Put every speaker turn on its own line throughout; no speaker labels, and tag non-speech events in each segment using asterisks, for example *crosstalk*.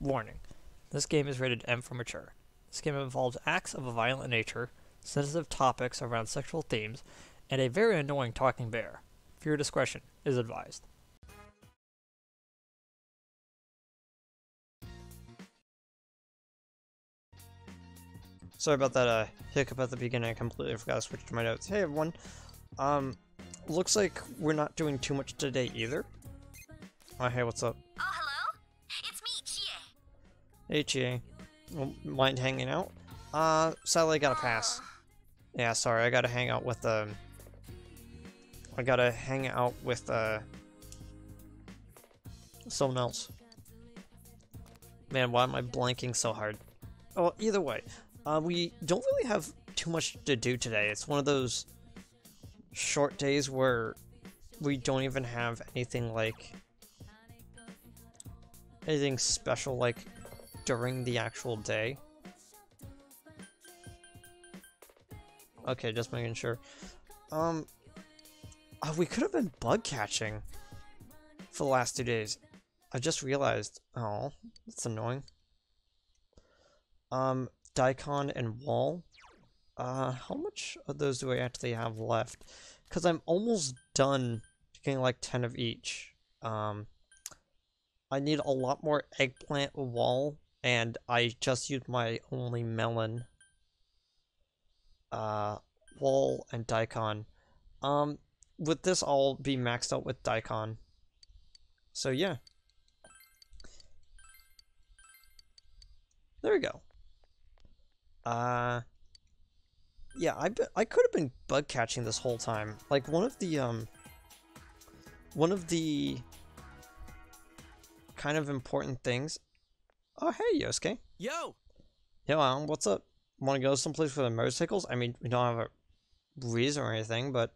Warning. This game is rated M for mature. This game involves acts of a violent nature, sensitive topics around sexual themes, and a very annoying talking bear. Viewer discretion is advised. Sorry about that uh, hiccup at the beginning. I completely forgot to switch to my notes. Hey everyone. Um, looks like we're not doing too much today either. Oh, hey, what's up? Hey. Well, mind hanging out? Uh, sadly I gotta pass. Yeah, sorry, I gotta hang out with, um... I gotta hang out with, uh... Someone else. Man, why am I blanking so hard? Oh, either way. Uh, we don't really have too much to do today. It's one of those short days where we don't even have anything like anything special like during the actual day. Okay, just making sure. Um, uh, we could have been bug catching for the last two days. I just realized. Oh, that's annoying. Um, Daikon and Wall. Uh, how much of those do I actually have left? Because I'm almost done getting like 10 of each. Um, I need a lot more eggplant wall, and I just used my only melon. Uh, wall and Daikon. Um, with this, I'll be maxed out with Daikon. So yeah. There we go. Uh, yeah, I I could have been bug catching this whole time. Like one of the um, one of the kind of important things. Oh hey Yosuke.
Yo!
Yo, Alan, what's up? Want to go someplace with the motorcycles? I mean, we don't have a reason or anything, but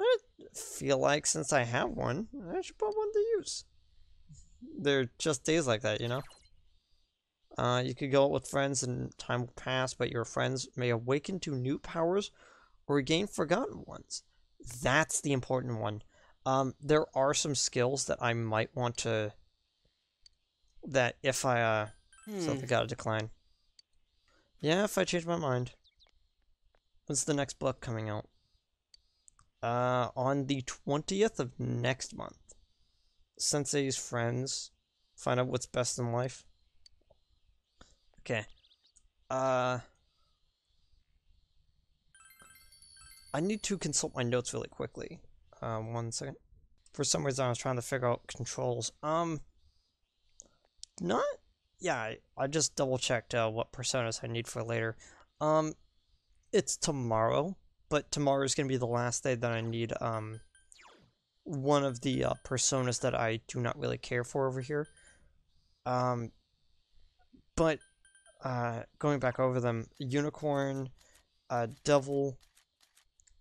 I feel like since I have one, I should put one to use. There are just days like that, you know? Uh, you could go out with friends and time will pass, but your friends may awaken to new powers or regain forgotten ones. That's the important one. Um, there are some skills that I might want to... That if I, uh... So I gotta decline. Yeah, if I change my mind. When's the next book coming out? Uh, on the 20th of next month. Sensei's friends. Find out what's best in life. Okay. Uh... I need to consult my notes really quickly. Uh, one second. For some reason I was trying to figure out controls. Um... Not... Yeah, I, I just double checked uh, what personas I need for later. Um, it's tomorrow, but tomorrow is going to be the last day that I need, um, one of the uh, personas that I do not really care for over here. Um, but uh, going back over them, Unicorn, uh, Devil,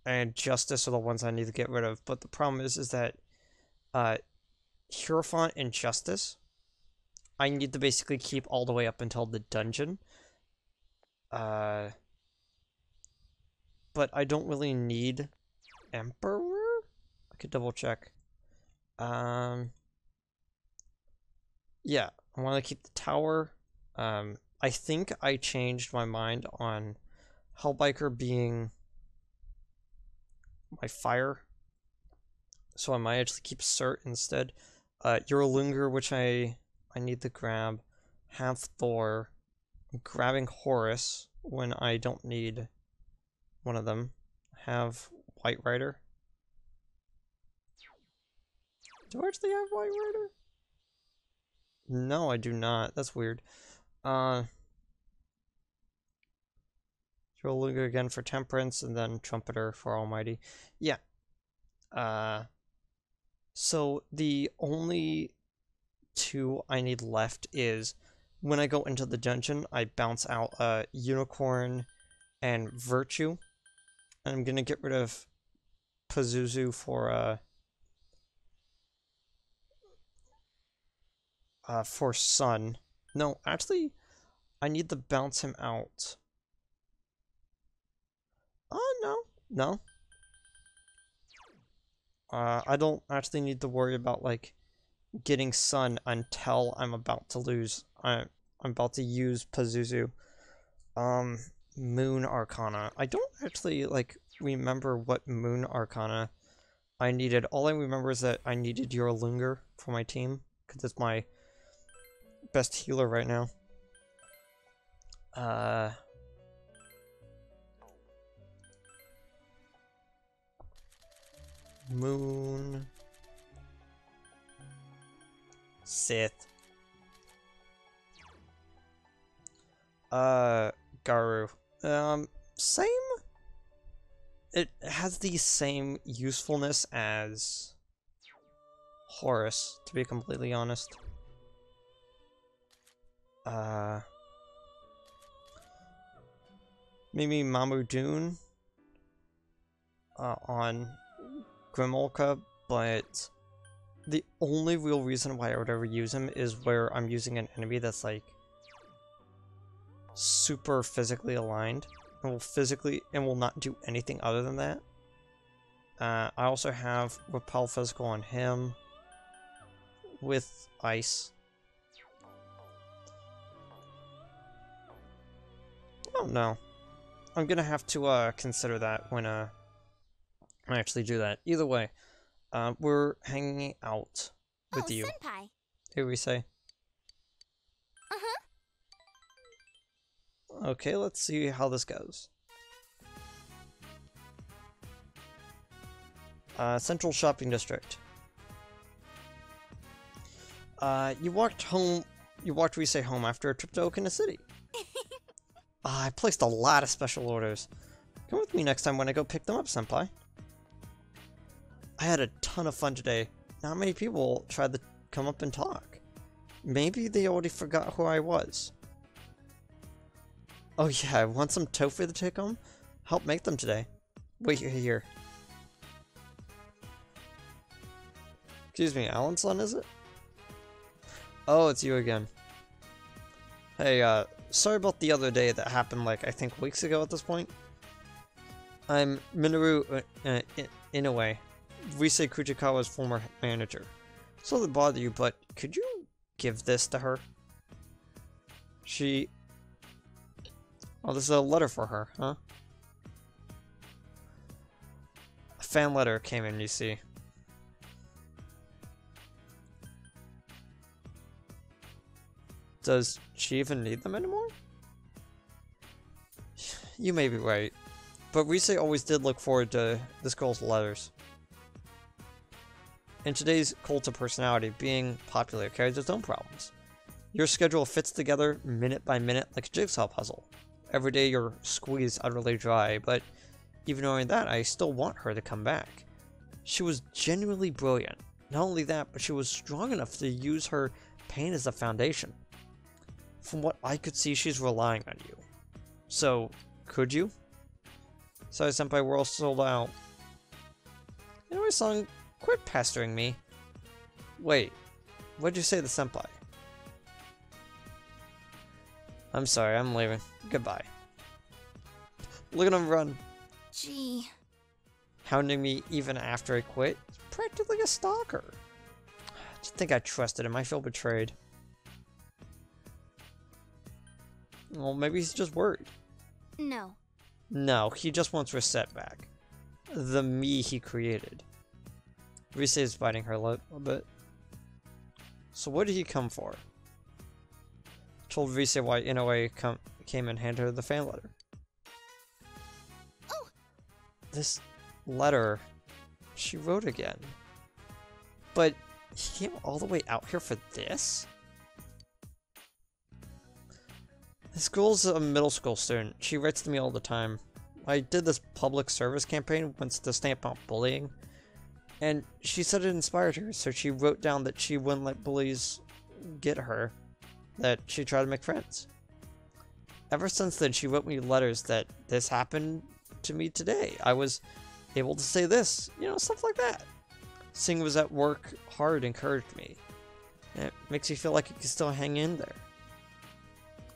and Justice are the ones I need to get rid of. But the problem is, is that uh, Hierophant and Justice, I need to basically keep all the way up until the dungeon. Uh, but I don't really need Emperor? I could double check. Um, yeah, I want to keep the tower. Um, I think I changed my mind on Hellbiker being my fire. So I might actually keep Cert instead. Uh, Yurlungur, which I I need to grab. Have Thor. I'm grabbing Horus when I don't need one of them. Have White Rider. Do I actually have White Rider? No, I do not. That's weird. Uh, Yurlungur again for Temperance, and then Trumpeter for Almighty. Yeah. Uh, so the only two I need left is when I go into the dungeon, I bounce out uh, Unicorn and Virtue. And I'm gonna get rid of Pazuzu for uh, uh for Sun. No, actually, I need to bounce him out. Oh, no. No. Uh, I don't actually need to worry about, like, getting Sun until I'm about to lose. I, I'm about to use Pazuzu. Um, Moon Arcana. I don't actually, like, remember what Moon Arcana I needed. All I remember is that I needed Yurlungur for my team, because it's my best healer right now. Uh... Moon... Sith. Uh, Garu. Um, same? It has the same usefulness as Horus, to be completely honest. Uh, maybe Mamudoon uh, on Girimehkala, but the only real reason why I would ever use him is where I'm using an enemy that's like super physically aligned and will physically and will not do anything other than that. Uh, I also have repel physical on him with ice. Oh no. I'm gonna have to uh, consider that when uh, I actually do that. Either way, uh, we're hanging out with
oh,
you.
senpai.
Here Rise.
Uh-huh.
Okay, let's see how this goes. Uh, Central Shopping District. Uh, you walked home. You walked we say home after a trip to Okina City. *laughs* Ah, I placed a lot of special orders. Come with me next time when I go pick them up, Senpai. I had a ton of fun today. Not many people tried to come up and talk. Maybe they already forgot who I was. Oh yeah, I want some tofu to take home? Help make them today. Wait here. Excuse me, Alan's son, is it? Oh, it's you again. Hey, uh, sorry about the other day that happened, like, I think weeks ago at this point. I'm Minoru uh, a Inoue, Rise Kujikawa's former manager. So to bother you, but could you give this to her? She... Oh, this is a letter for her, huh? A fan letter came in, you see. Does she even need them anymore? You may be right, but Rise always did look forward to this girl's letters. In today's cult of personality, being popular carries its own problems. Your schedule fits together minute by minute like a jigsaw puzzle. Every day you're squeezed utterly dry, but even knowing that, I still want her to come back. She was genuinely brilliant. Not only that, but she was strong enough to use her pain as a foundation. From what I could see, she's relying on you. So, could you? Sorry, Senpai, we're all sold out. Anyway, son, quit pestering me. Wait, what'd you say to the Senpai? I'm sorry, I'm leaving. Goodbye. Look at him run.
Gee.
Hounding me even after I quit. He's Practically a stalker. I Just think I trusted him. I feel betrayed. Well, maybe he's just worried.
No.
No, he just wants Risette back. The me he created. Rise is biting her lip a bit. So what did he come for? Told Rise why Inoue come, came and handed her the fan letter.
Oh!
This letter, she wrote again. But he came all the way out here for this? This girl's a middle school student. She writes to me all the time. I did this public service campaign once to stamp out bullying. And she said it inspired her, so she wrote down that she wouldn't let bullies get her, that she tried to make friends. Ever since then, she wrote me letters that this happened to me today. I was able to say this, you know, stuff like that. Seeing was at work hard encouraged me. And it makes you feel like you can still hang in there.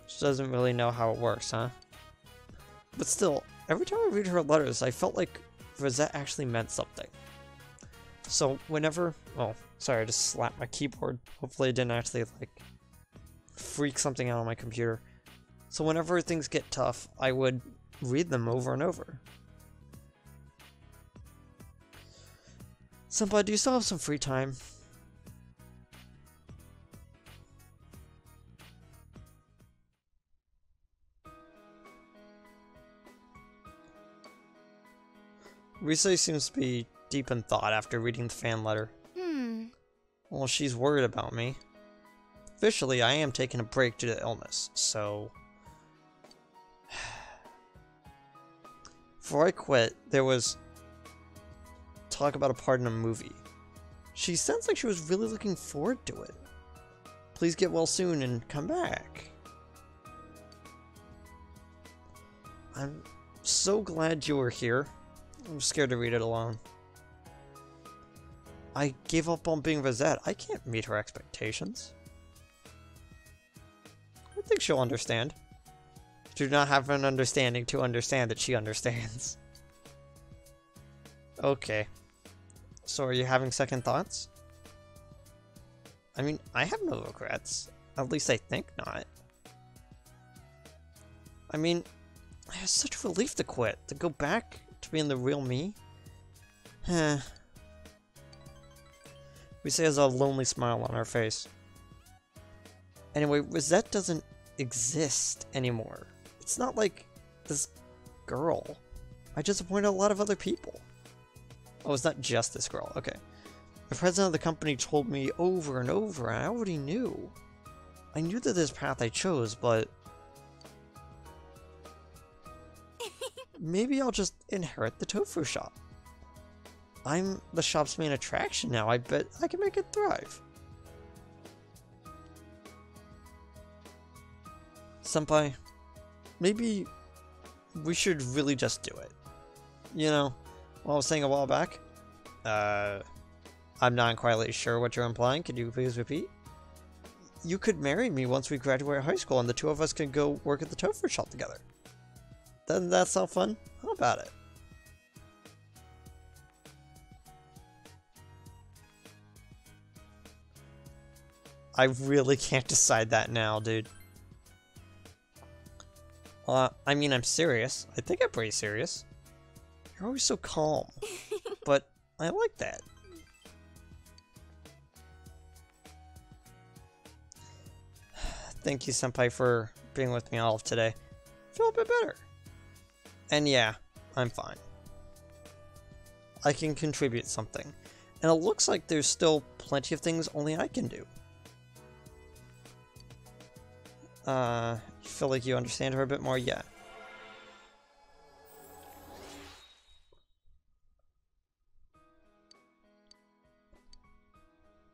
She doesn't really know how it works, huh? But still, every time I read her letters, I felt like Risette actually meant something. So whenever, well, Sorry, I just slapped my keyboard. Hopefully, I didn't actually like freak something out on my computer. So whenever things get tough, I would read them over and over. Senpai, do you still have some free time? Rise seems to be deep in thought after reading the fan letter.
Hmm.
Well, she's worried about me. Officially, I am taking a break due to illness, so... *sighs* Before I quit, there was talk about a part in a movie. She sounds like she was really looking forward to it. Please get well soon and come back. I'm so glad you were here. I'm scared to read it alone. I gave up on being Risette. I can't meet her expectations. I think she'll understand. Do not have an understanding to understand that she understands. *laughs* Okay. So are you having second thoughts? I mean, I have no regrets. At least I think not. I mean, it's such relief to quit, to go back to being the real me. *sighs* Huh. Rise has a lonely smile on her face. Anyway, Risette doesn't exist anymore. It's not like this girl. I disappointed a lot of other people. Oh, it's not just this girl. Okay. The president of the company told me over and over, and I already knew. I knew that this path I chose, but... *laughs* Maybe I'll just inherit the tofu shop. I'm the shop's main attraction now. I bet I can make it thrive. Senpai, maybe we should really just do it. You know, what I was saying a while back? Uh, I'm not entirely sure what you're implying. Could you please repeat? You could marry me once we graduate high school and the two of us can go work at the tofu shop together. Doesn't that sound fun? How about it? I really *laughs* can't decide that now, dude. Uh, I mean, I'm serious. I think I'm pretty serious. You're always so calm. *laughs* but I like that. *sighs* Thank you, Senpai, for being with me all of today. I feel a bit better. And yeah, I'm fine. I can contribute something. And it looks like there's still plenty of things only I can do. Uh, feel like you understand her a bit more? Yeah.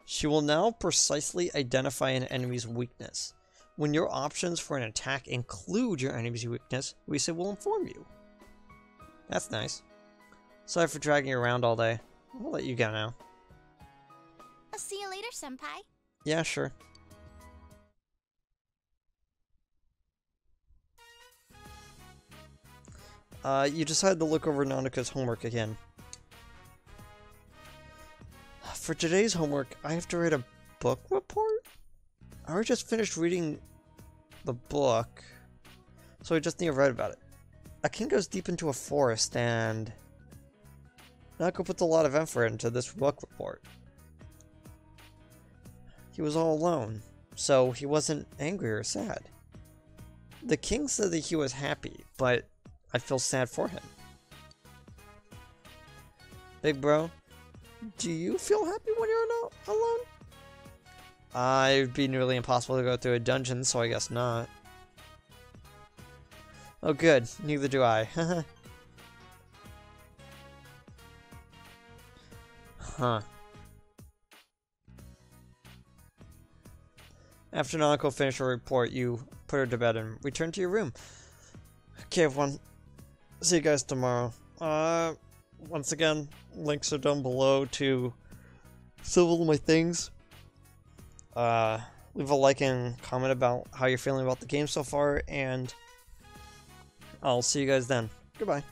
She will now precisely identify an enemy's weakness. When your options for an attack include your enemy's weakness, Rise we'll inform you. That's nice. Sorry for dragging you around all day. I'll let you go now.
I'll see you later, Senpai.
Yeah, sure. Uh, you decided to look over Nanako's homework again. For today's homework, I have to write a book report? I already just finished reading the book, so I just need to write about it. A king goes deep into a forest, and Nanaka puts a lot of effort into this book report. He was all alone, so he wasn't angry or sad. The king said that he was happy, but I feel sad for him. Big bro, do you feel happy when you're alone? Uh, it would be nearly impossible to go through a dungeon, so I guess not. Oh good, neither do I. *laughs* huh. After Nanako finished her report, you put her to bed and returned to your room. Okay, everyone. See you guys tomorrow. Uh, once again, links are down below to of my things. Uh, leave a like and comment about how you're feeling about the game so far, and I'll see you guys then. Goodbye.